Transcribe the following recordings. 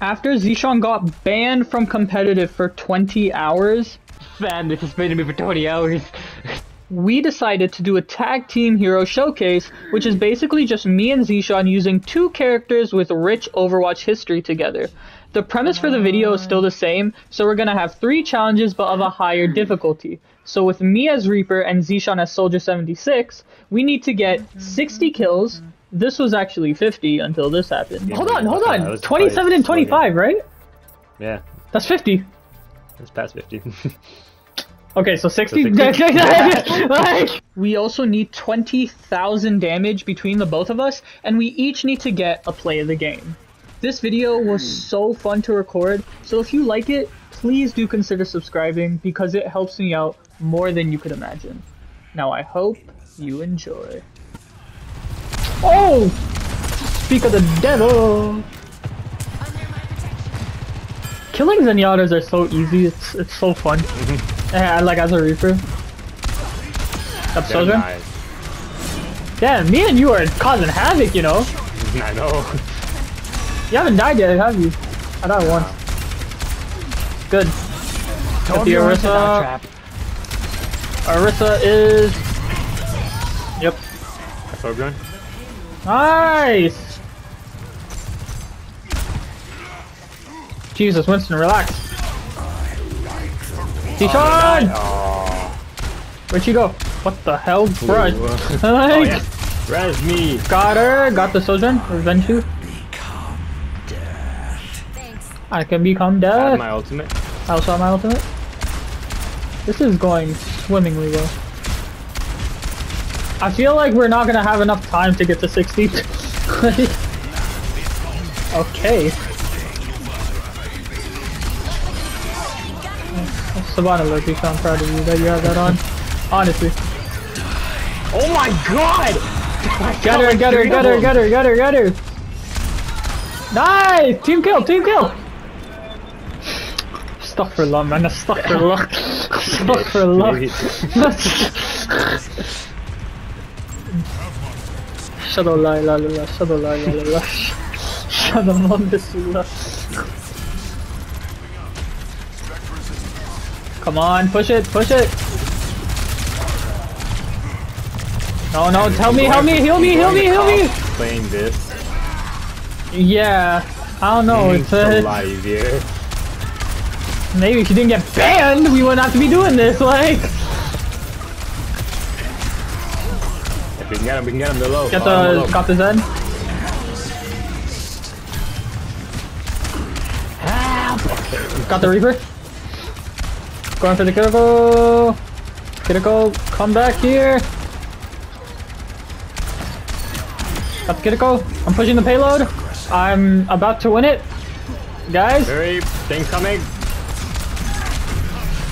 After Zishan got banned from competitive for 20 hours, Man, this has been me for 20 hours. we decided to do a tag team hero showcase, which is basically just me and Zishan using two characters with rich Overwatch history together. The premise for the video is still the same, so we're gonna have three challenges but of a higher difficulty. So with me as Reaper and Zishan as Soldier 76, we need to get 60 kills. This was actually 50 until this happened. Yeah, hold on, hold that on. was 27 and quite a 25, right? Yeah, That's 50. it's past 50. Okay, so 60. 60. like, we also need 20,000 damage between the both of us, and we each need to get a play of the game. This video was hmm. so fun to record, so if you like it, please do consider subscribing because it helps me out more than you could imagine. Now I hope you enjoy. Oh! Speak of the devil! Killing Zenyattas are so easy, it's it's so fun. Mm-hmm. Yeah, like as a Reaper. Up Damn Soldier? nice. Damn, me and you are causing havoc, you know? I know. You haven't died yet, have you? I died once. Good. Got the Orisa. trap. Orisa is... Yep. That's Foreground? Nice! Jesus, Winston, relax. T-Shot! Oh. Where'd she go? What the hell? Bruh. Ooh. oh Like, yeah. Res me. Got her, got the Sojourn, revenge you. I can become I death. have my ultimate. I also have my ultimate. This is going swimmingly well. I feel like we're not gonna have enough time to get to 60. okay. Savannah Loki, I'm proud of you that you have that on. Honestly. Oh my god! Get her, get her, get her, get her, get her, get her! Nice! Team kill, team kill! Stuck for luck, man. Stuck for luck. Stuck for luck. Shadow la la la shadow la la la. Shadow Mondesula. Come on, push it, push it. No, no, tell me, help me, heal me, heal me, heal me. Playing this. Yeah, I don't know. It's so uh, live here. maybe if you didn't get banned, we wouldn't have to be doing this. Like, If we can get him, we can get him to low. get Oh, the low. got the Zen. Got the Reaper. Going for the critical. Critical, come back here. Got the critical. I'm pushing the payload. I'm about to win it. Guys. Hurry, things coming.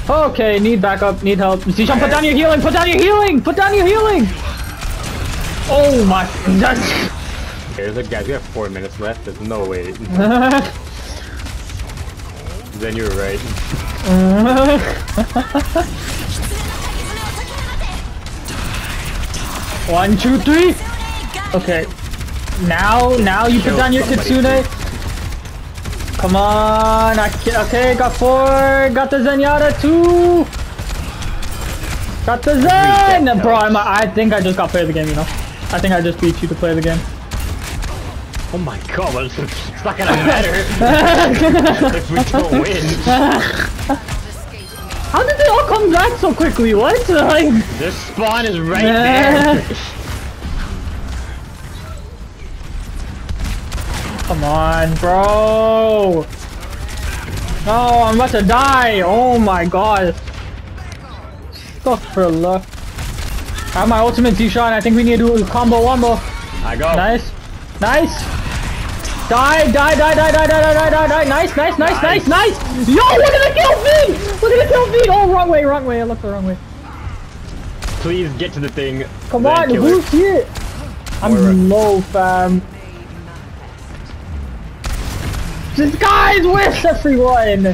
Okay, need backup, need help. Zishan, put down your healing, put down your healing, put down your healing! Oh my, that's... Okay, look guys, we have four minutes left. There's no way. then you're right. One, two, three! Okay. Now, now you put down your Kitsune. Come on, I okay, got four, got the Zenyatta, two! Got the Zen! Bro. I'm, I think I just got play of the game, you know? I think I just beat you to play the game. Oh my god, well, it's not gonna matter if we don't win. How did they all come back so quickly? What? Like, This spawn is right there. Come on, bro. No, I'm about to die. Oh my god. Stuck for luck. I have my ultimate Zishan. I think we need to do a combo wombo. I go. Nice. Nice. Die, die, die, die, die, die, die, die, die, die. Nice, nice, nice, nice, nice. Yo, look at the kill feed. Look at the kill feed. Oh, wrong way, wrong way. I looked the wrong way. Please get to the thing. Come on, who's here? I'm low, fam. This guy's with everyone!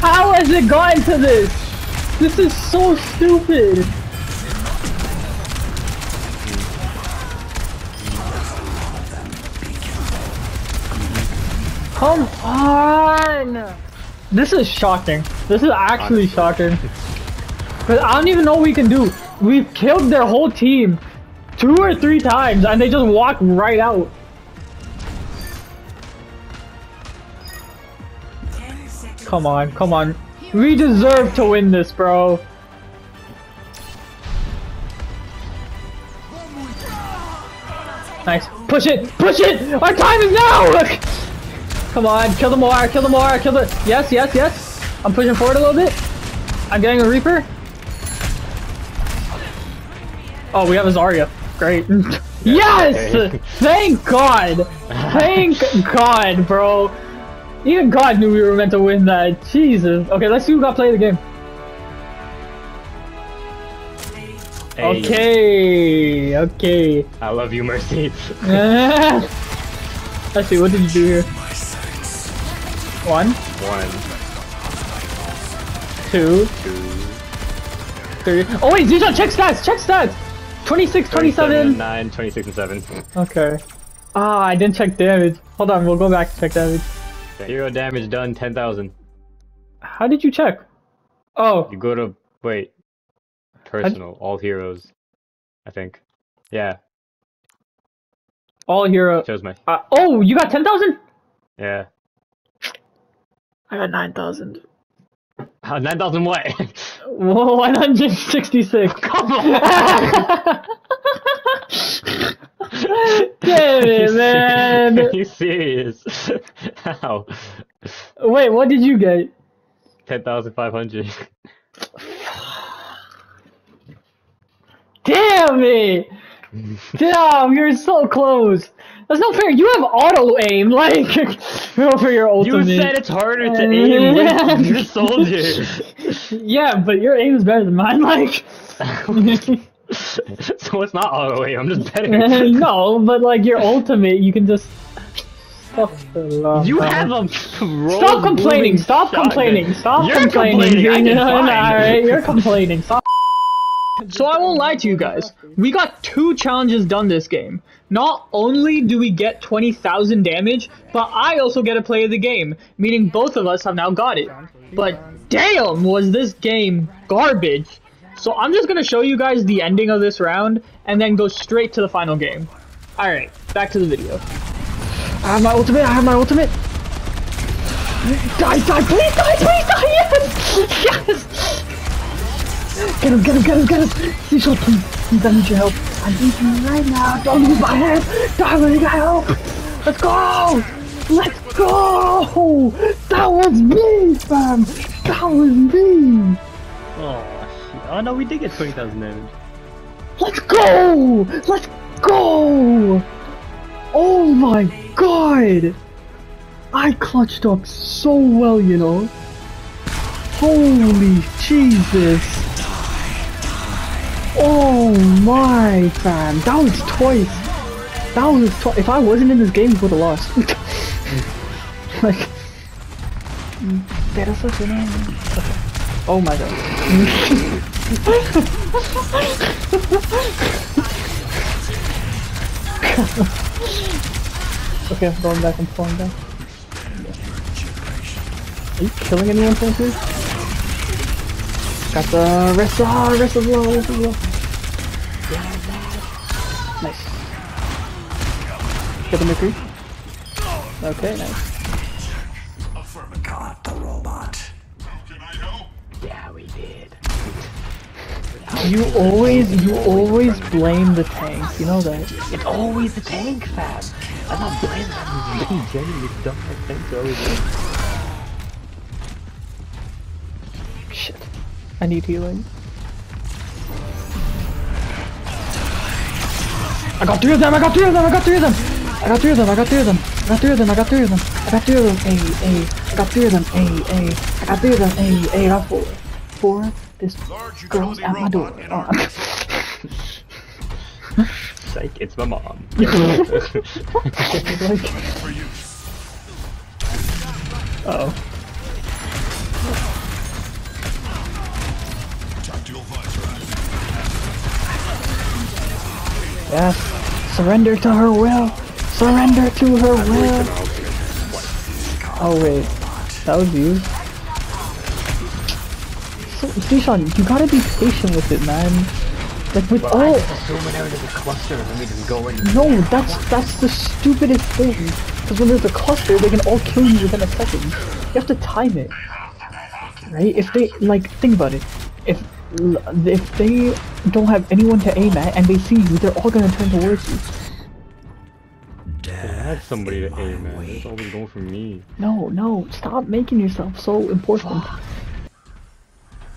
How has it gotten to this? This is so stupid! Come on! This is shocking. This is actually shocking. Cause I don't even know what we can do. We've killed their whole team two or three times and they just walk right out. Come on, come on. We deserve to win this, bro. Nice. Push it! Push it! Our time is now! Come on, kill the more, kill the more, kill the... Yes, yes, yes. I'm pushing forward a little bit. I'm getting a Reaper. Oh, we have a Zarya. Great. yes! Thank God! Thank God, bro. Even God knew we were meant to win that. Jesus. Okay, let's see who got play the game. Hey, Okay, okay. I love you, Mercy. Let's see, what did you do here? One, One, two, two, three. Oh wait, Zijon, check stats, check stats! 26, 27. 9, 26, and 7. Okay. Ah, I didn't check damage. Hold on, we'll go back to check damage. Hero damage done 10,000. How did you check? Oh, You go to, wait, personal, all heroes, I think. Yeah, all hero. shows my, Uh, oh, you got 10,000? yeah. I got 9,000. Uh, 9,000 what? Whoa, 166. Come on! Damn it, man. Are you serious? How? Wait, what did you get? 10,500. Damn it! Damn, you're so close. That's not fair. You have auto aim, like for your ultimate. You said it's harder to aim with your soldier. Yeah, but your aim is better than mine. Like, so it's not auto aim, I'm just better. no, but like your ultimate, you can just. You have a Stop complaining! Stop complaining! Stop You're complaining! complaining, I can find. Alright, you're complaining. Stop. So I won't lie to you guys. We got two challenges done this game. Not only do we get 20,000 damage, but I also get to play of the game, meaning both of us have now got it. But damn, was this game garbage. So I'm just gonna show you guys the ending of this round, and then go straight to the final game. Alright, back to the video. I have my ultimate, I have my ultimate! Die, die, please die, please die, yes! Yes! Get him, get him, get him, get him! Cecil, please, please, I need your help. I need you right now. Don't lose my head. Darling, I got help. Let's go! Let's go! That was me, fam! That was me! Oh, shit. oh no, we did get 20,000 damage. Let's go! Let's go! Oh my god! I clutched up so well, you know. Holy Jesus! Oh my fam, that was twice. That was twice. If I wasn't in this game, we would have lost. like, better such a. Oh my god. Okay, I'm going back, I'm falling down. Are you killing anyone here? Got the rest of rest of low, rest of low. Nice. Get the McCree. Okay, nice. Got the robot. Yeah, we did. You always, you always blame the tanks, you know that. It's always the tank, fam. I'm not blaming them. You genuinely dumb like tanks are always I need healing. I got three of them, I got three of them, I got three of them! I got three of them, I got three of them, I got three of them, I got three of them, I got three of them, A, A, I got three of them, A, A, I got three of them, A, A, I got four. Four, this girl's at my door. Oh. Psych, it's my mom. like, uh oh. Yes. Surrender to her will. Surrender to her will. Oh wait, that was you. So, Zishan, you gotta be patient with it, man. Like with Well, all. just assume whenever there's a cluster, let me just go in. No, that's that's the stupidest thing. Because when there's a cluster, they can all kill you within a second. You have to time it, right? If they like, think about it. If if they don't have anyone to aim at and they see you, they're all gonna turn towards you. I had somebody to aim at. It's always going for me. No, no, stop making yourself so important.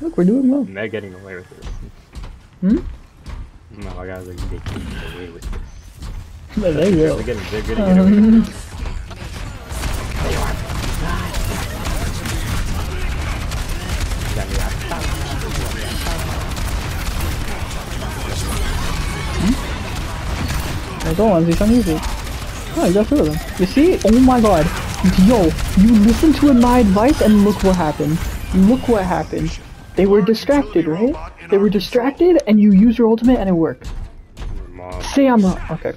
Look, we're doing well. I'm not getting away with this. Hmm? No, I got like get away with this. There you They're getting, they're getting away with Um, this. I go on, easy. Oh, you got of them. You see? Oh my god. Yo, you listened to my advice and look what happened. Look what happened. They were distracted, right? They were distracted and you used your ultimate and it worked. Say I'm not. Okay.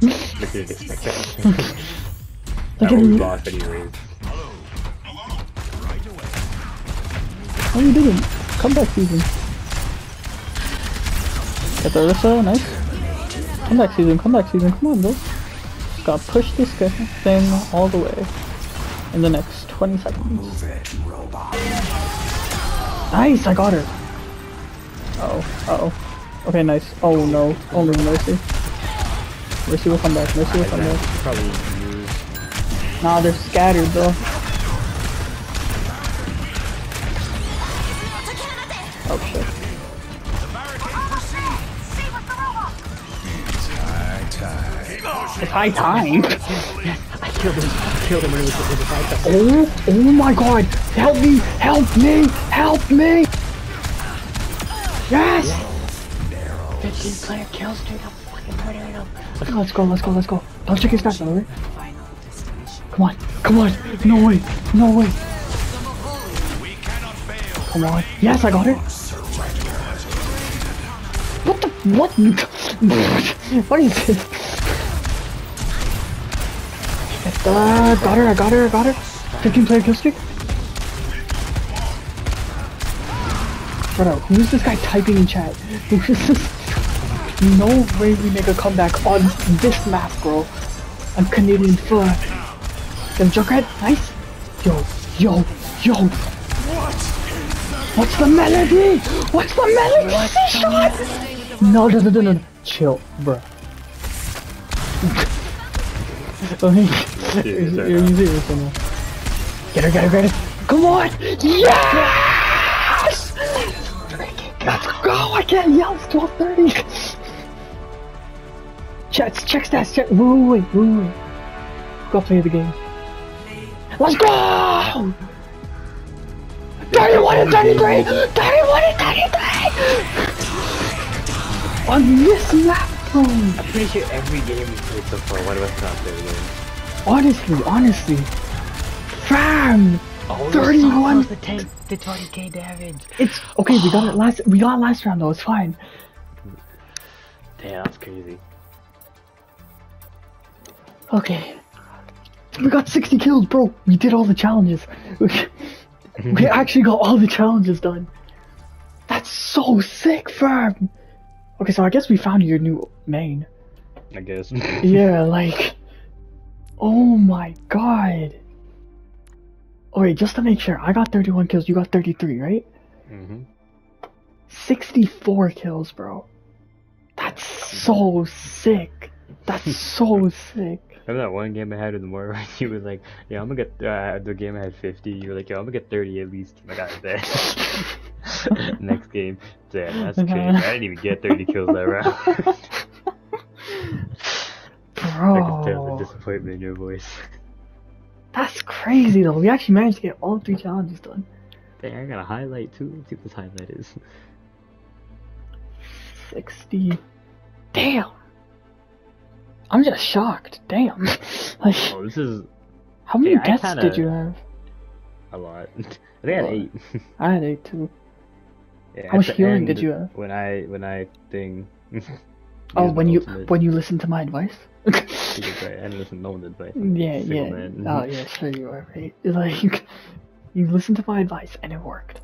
look at this. Look at me. lost anyways. How you doing? Come back season. Get the Orisa, nice. Come back season, come back season, come on bro. Gotta push this thing all the way. In the next 20 seconds. Nice, I got her. Uh oh, uh oh. Okay, nice. Oh no, only Mercy. Mercy will come back, Mercy will come back. Probably. Nah, they're scattered bro. Oh shit. It's high time. I killed him. I killed him really quickly. If I had to- Oh, oh my god. Help me, help me, help me. Yes. 15 player kills, dude. I'm fucking murdering him. Let's go, let's go, let's go. Don't check his alright? Come on, come on. No way, no way. Come on. Yes, I got her. What the, what? what is this? Uh, got her, I got her, I got her. 15 player kill streak. Bro, who's this guy typing in chat? Who's this? No way we make a comeback on this map, bro. On Canadian foot. Then Junkrat, nice. Yo, yo, yo. What's the melody? What's the melody? Shot! No, no, no, no, no. Chill, bro. okay. Serious You're serious or not? Get her, get her, get her. Come on! Yes! Let's go! I can't yell. It's 12:30. Check, check stats. Check. Wait, wait, wait, wait. Go play the game. Let's go! 31 and 33! 31 and 33! On this map, bro. I'm pretty sure every game we played so far, one of us got there again. Honestly, honestly. Fam! Oh, 31 to 10 to 20k damage. It's okay. We got it last. We got last round though. It's fine. Damn, that's crazy. Okay. We got 60 kills, bro. We did all the challenges. We, we actually got all the challenges done. That's so sick, fam. Okay, so I guess we found your new main. I guess. Yeah, like. Oh my god. Wait, just to make sure, I got 31 kills, you got 33, right? hmm 64 kills, bro. That's so sick. That's so sick. Remember that one game I had with Moira? where He was like, "Yeah, I'm gonna get uh, the game I had 50." You were like, "Yo, I'm gonna get 30 at least." I got there. Next game, damn, that's crazy. I didn't even get 30 kills that round. I can tell the Bro. Disappointment in your voice. That's crazy though. We actually managed to get all three challenges done. Dang, I got a highlight too. Let's see what this highlight is. 60. Damn. I'm just shocked. Damn. like, Oh, this is how many yeah, I deaths kinda- did you have? a lot. I think I had eight. I had eight too. Yeah, How much at healing did you have? When I when I thing. Oh, when my you ultimate. when you listened to my advice? Because I hadn't listened to no one's advice. Yeah, yeah. man. Oh, yeah, sure you are, right? Like, you listened to my advice and it worked.